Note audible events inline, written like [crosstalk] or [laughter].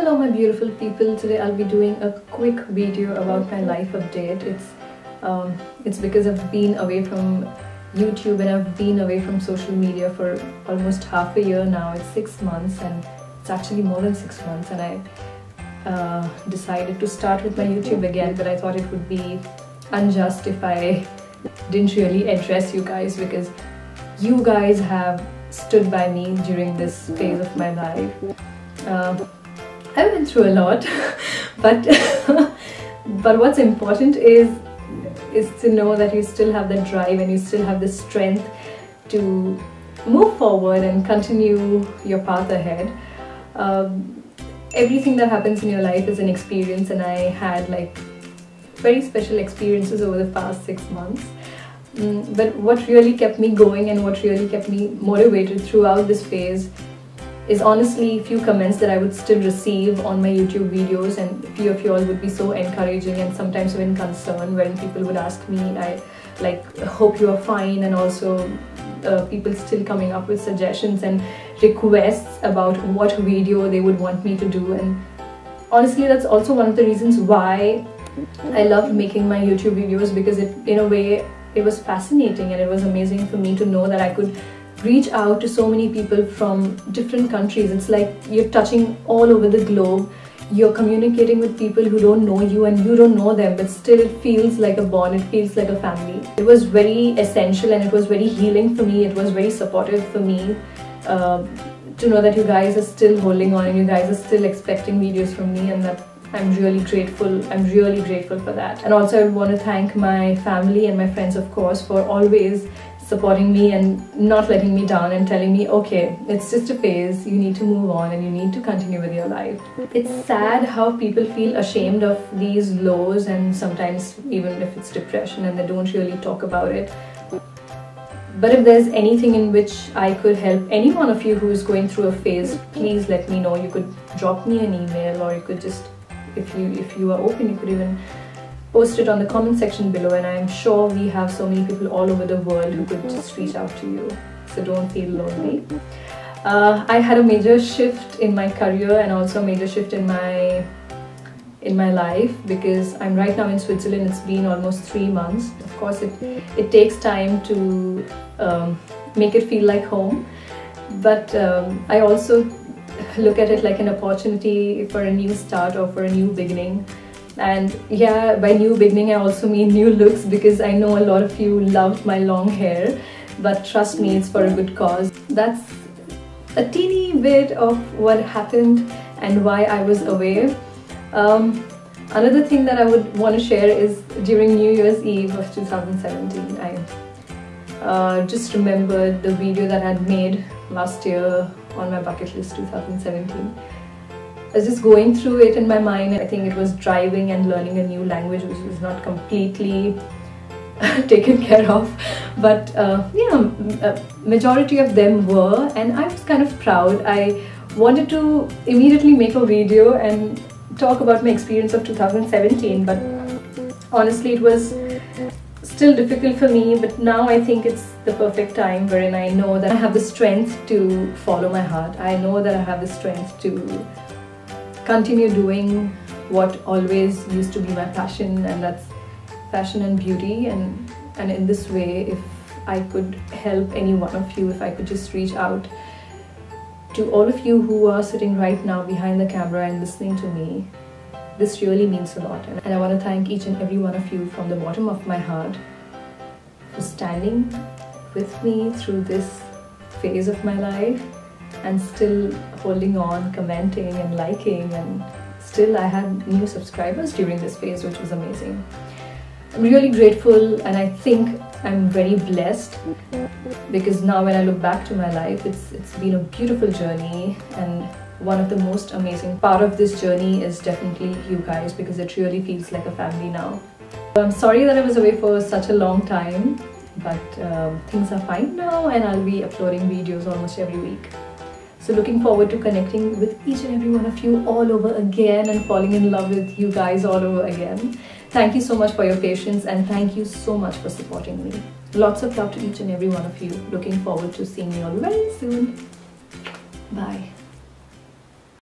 Hello my beautiful people. Today I'll be doing a quick video about my life update. It's um, it's because I've been away from YouTube and I've been away from social media for almost half a year now. It's six months and it's actually more than six months and I uh, decided to start with my YouTube again but I thought it would be unjust if I didn't really address you guys because you guys have stood by me during this phase of my life. Uh, I've been through a lot, [laughs] but [laughs] but what's important is is to know that you still have the drive and you still have the strength to move forward and continue your path ahead. Um, everything that happens in your life is an experience, and I had like very special experiences over the past six months. Mm, but what really kept me going and what really kept me motivated throughout this phase is honestly few comments that I would still receive on my YouTube videos and few of you all would be so encouraging and sometimes even concerned when people would ask me I like hope you are fine and also uh, people still coming up with suggestions and requests about what video they would want me to do. And honestly that's also one of the reasons why I loved making my YouTube videos because it in a way it was fascinating and it was amazing for me to know that I could reach out to so many people from different countries. It's like you're touching all over the globe. You're communicating with people who don't know you and you don't know them, but still it feels like a bond, it feels like a family. It was very essential and it was very healing for me. It was very supportive for me uh, to know that you guys are still holding on and you guys are still expecting videos from me and that I'm really grateful. I'm really grateful for that. And also I want to thank my family and my friends, of course, for always supporting me and not letting me down and telling me, okay, it's just a phase, you need to move on and you need to continue with your life. It's sad how people feel ashamed of these lows and sometimes even if it's depression and they don't really talk about it. But if there's anything in which I could help any one of you who's going through a phase, please let me know. You could drop me an email or you could just, if you if you are open, you could even post it on the comment section below and I'm sure we have so many people all over the world who could just reach out to you. So don't feel lonely. Uh, I had a major shift in my career and also a major shift in my in my life because I'm right now in Switzerland. It's been almost three months. Of course it it takes time to um, make it feel like home. But um, I also look at it like an opportunity for a new start or for a new beginning and yeah by new beginning I also mean new looks because I know a lot of you loved my long hair. But trust me it's for a good cause. That's a teeny bit of what happened and why I was away. Um, another thing that I would want to share is during New Year's Eve of 2017 I uh, just remembered the video that I had made last year on my bucket list 2017 I was just going through it in my mind. I think it was driving and learning a new language, which was not completely [laughs] taken care of. But uh, yeah, uh, majority of them were, and I was kind of proud. I wanted to immediately make a video and talk about my experience of 2017, but honestly, it was still difficult for me. But now I think it's the perfect time wherein I know that I have the strength to follow my heart. I know that I have the strength to continue doing what always used to be my passion and that's fashion and beauty. And and in this way if I could help any one of you if I could just reach out to all of you who are sitting right now behind the camera and listening to me this really means a lot. And I want to thank each and every one of you from the bottom of my heart for standing with me through this phase of my life and still holding on, commenting and liking and still I had new subscribers during this phase which was amazing. I'm really grateful and I think I'm very blessed because now when I look back to my life it's it's been a beautiful journey and one of the most amazing part of this journey is definitely you guys because it really feels like a family now. I'm sorry that I was away for such a long time but um, things are fine now and I'll be uploading videos almost every week. So looking forward to connecting with each and every one of you all over again and falling in love with you guys all over again. Thank you so much for your patience and thank you so much for supporting me. Lots of love to each and every one of you. Looking forward to seeing you all very soon. Bye.